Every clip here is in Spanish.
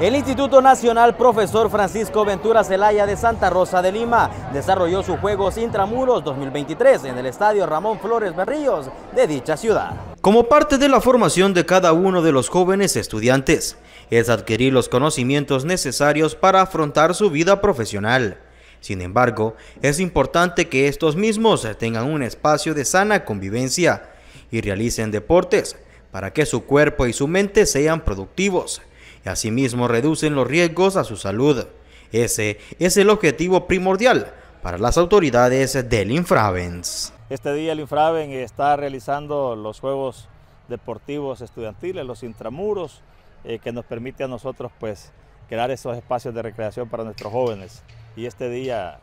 El Instituto Nacional Profesor Francisco Ventura Celaya de Santa Rosa de Lima desarrolló sus Juegos Intramuros 2023 en el Estadio Ramón Flores Berríos de dicha ciudad. Como parte de la formación de cada uno de los jóvenes estudiantes, es adquirir los conocimientos necesarios para afrontar su vida profesional. Sin embargo, es importante que estos mismos tengan un espacio de sana convivencia y realicen deportes para que su cuerpo y su mente sean productivos y asimismo reducen los riesgos a su salud. Ese es el objetivo primordial para las autoridades del Infravens. Este día el Infraven está realizando los Juegos Deportivos Estudiantiles, los intramuros, eh, que nos permite a nosotros pues crear esos espacios de recreación para nuestros jóvenes. Y este día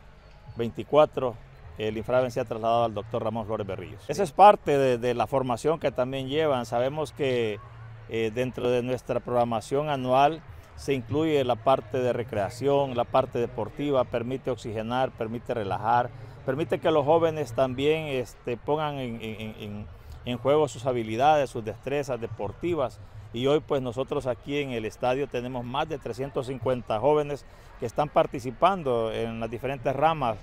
24 el Infraven se ha trasladado al doctor Ramón Flores Berrillos. Esa es parte de, de la formación que también llevan. Sabemos que eh, dentro de nuestra programación anual se incluye la parte de recreación, la parte deportiva, permite oxigenar, permite relajar, permite que los jóvenes también este, pongan en, juego sus habilidades, sus destrezas deportivas. Y hoy pues nosotros aquí en el estadio tenemos más de 350 jóvenes que están participando en las diferentes ramas,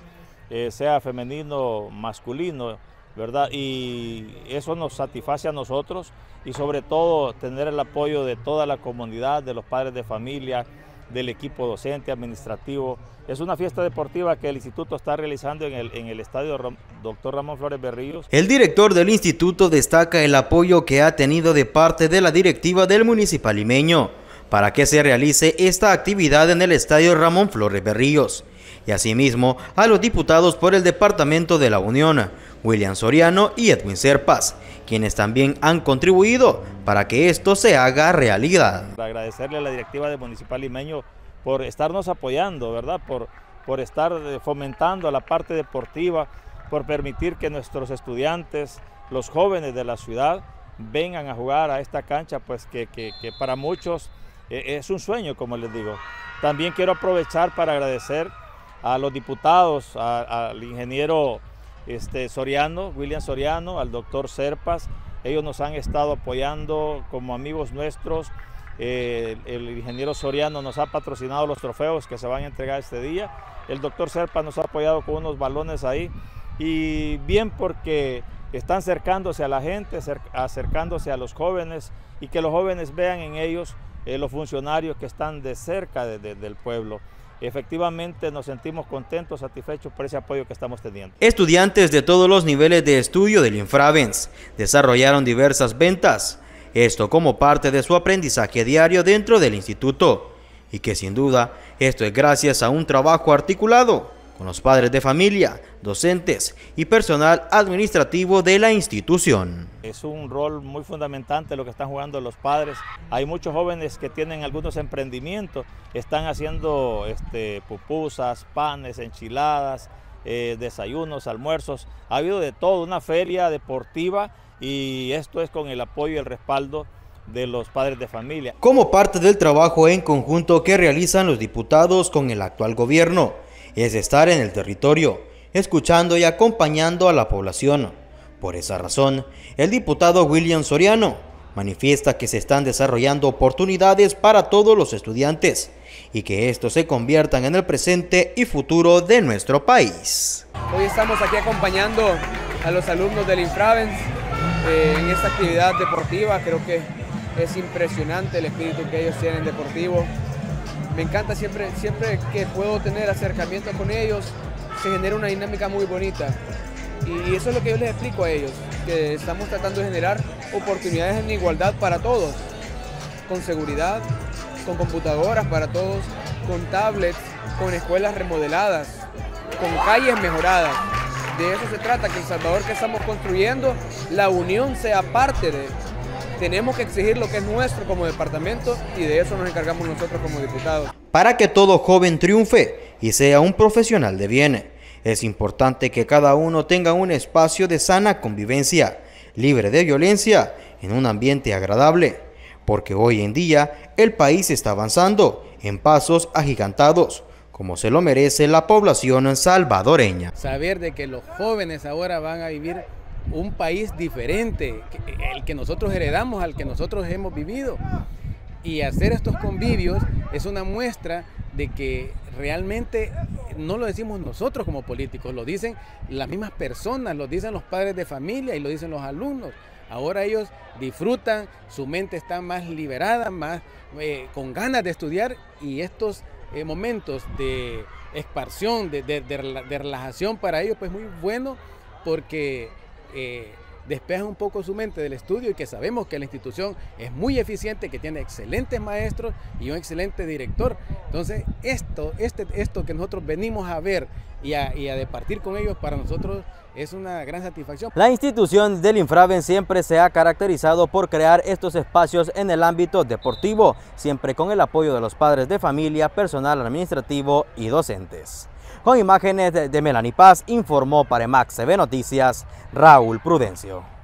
eh, sea femenino, masculino, ¿verdad? Y eso nos satisface a nosotros y sobre todo tener el apoyo de toda la comunidad, de los padres de familia, del equipo docente, administrativo. Es una fiesta deportiva que el instituto está realizando en el, en el estadio Dr. Ramón Flores Berríos. El director del instituto destaca el apoyo que ha tenido de parte de la directiva del municipal limeño para que se realice esta actividad en el estadio Ramón Flores Berríos y asimismo a los diputados por el departamento de la Unión, William Soriano y Edwin Serpas, quienes también han contribuido para que esto se haga realidad. Agradecerle a la directiva del Municipal Limeño por estarnos apoyando, ¿verdad? Por, por estar eh, fomentando la parte deportiva, por permitir que nuestros estudiantes, los jóvenes de la ciudad, vengan a jugar a esta cancha, pues que, para muchos eh, es un sueño, como les digo. También quiero aprovechar para agradecer a los diputados, al ingeniero este, Soriano, William Soriano, al doctor Serpas. Ellos nos han estado apoyando como amigos nuestros. Eh, el ingeniero Soriano nos ha patrocinado los trofeos que se van a entregar este día. El doctor Serpas nos ha apoyado con unos balones ahí. Y bien porque están acercándose a la gente, acercándose a los jóvenes y que los jóvenes vean en ellos eh, los funcionarios que están de cerca del pueblo. Efectivamente nos sentimos contentos, satisfechos por ese apoyo que estamos teniendo. Estudiantes de todos los niveles de estudio del Infravens desarrollaron diversas ventas, esto como parte de su aprendizaje diario dentro del instituto, y que sin duda esto es gracias a un trabajo articulado con los padres de familia, docentes y personal administrativo de la institución. Es un rol muy fundamental lo que están jugando los padres. Hay muchos jóvenes que tienen algunos emprendimientos, están haciendo este, pupusas, panes, enchiladas, eh, desayunos, almuerzos. Ha habido de todo, una feria deportiva y esto es con el apoyo y el respaldo de los padres de familia. Como parte del trabajo en conjunto que realizan los diputados con el actual gobierno, es estar en el territorio, escuchando y acompañando a la población. Por esa razón, el diputado William Soriano manifiesta que se están desarrollando oportunidades para todos los estudiantes y que estos se conviertan en el presente y futuro de nuestro país. Hoy estamos aquí acompañando a los alumnos del Infravens eh, en esta actividad deportiva. Creo que es impresionante el espíritu que ellos tienen deportivo me encanta siempre, siempre que puedo tener acercamiento con ellos, se genera una dinámica muy bonita. Y eso es lo que yo les explico a ellos, que estamos tratando de generar oportunidades en igualdad para todos, con seguridad, con computadoras para todos, con tablets, con escuelas remodeladas, con calles mejoradas. De eso se trata, que El Salvador que estamos construyendo, la unión sea parte de, tenemos que exigir lo que es nuestro como departamento y de eso nos encargamos nosotros como diputados. Para que todo joven triunfe y sea un profesional de bien, es importante que cada uno tenga un espacio de sana convivencia, libre de violencia, en un ambiente agradable, porque hoy en día el país está avanzando en pasos agigantados, como se lo merece la población salvadoreña. Saber de que los jóvenes ahora van a vivir un país diferente, el que nosotros heredamos, al que nosotros hemos vivido. Y hacer estos convivios es una muestra de que realmente no lo decimos nosotros como políticos, lo dicen las mismas personas, lo dicen los padres de familia y lo dicen los alumnos. Ahora ellos disfrutan, su mente está más liberada, más eh, con ganas de estudiar y estos eh, momentos de expansión, de, de, relajación para ellos, pues muy bueno porque eh, un poco su mente del estudio y que sabemos que la institución es muy eficiente, que tiene excelentes maestros y un excelente director. Entonces, esto, este, esto que nosotros venimos a ver y a, y a departir con ellos para nosotros es una gran satisfacción. La institución del Infraven siempre se ha caracterizado por crear estos espacios en el ámbito deportivo, siempre con el apoyo de los padres de familia, personal administrativo y docentes. Con imágenes de Melanie Paz, informó para Max CB Noticias, Raúl Prudencio.